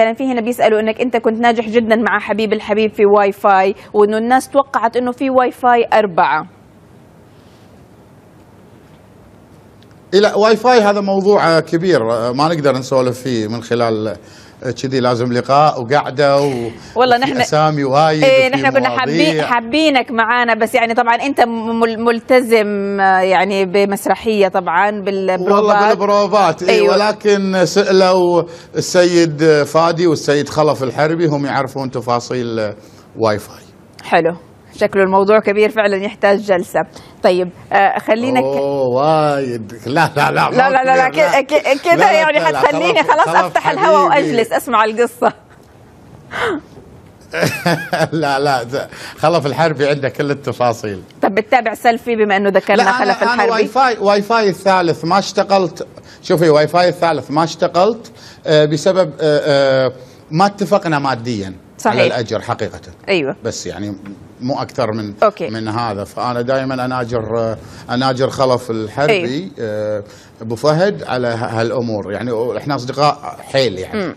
مثلا في هنا بيسألوا إنك أنت كنت ناجح جدا مع حبيب الحبيب في واي فاي وإنه الناس توقعت إنه في واي فاي أربعة. إلى واي فاي هذا موضوع كبير ما نقدر نسولف فيه من خلال كذي لازم لقاء وقعدة و... والله نحن أسامي وايد إيه نحن كنا. حابين حابينك معانا بس يعني طبعا أنت مل- ملتزم آه، يعني بمسرحية طبعا والله بالبروفات بالبروفات اي أيوة. ولكن سألوا السيد فادي والسيد خلف الحربي هم يعرفون تفاصيل واي فاي حلو شكله الموضوع كبير فعلا يحتاج جلسة. طيب آه خلينا ك... أوه وايد. لا لا لا لا لا لا, لا كده لا، يعني لا، لا، حتخليني خلاص- أفتح الهواء. وأجلس أسمع القصة. لا لا خلف الحربي عنده كل التفاصيل. طب بتتابع سيلفي بما إنه ذكرنا لا خلف أنا أنا واي الحربي؟ فاي واي فاي الثالث ما اشتغلت. شوفي واي فاي الثالث ما اشتغلت آه، بسبب آه، ما اتفقنا ماديا. صحيح. على الأجر حقيقة. أيوه. بس يعني مو أكثر من أوكي. من هذا. فأنا دائما أناجر أناجر خلف الحربي آه، أبو فهد على هالأمور. يعني إحنا أصدقاء حيل يعني.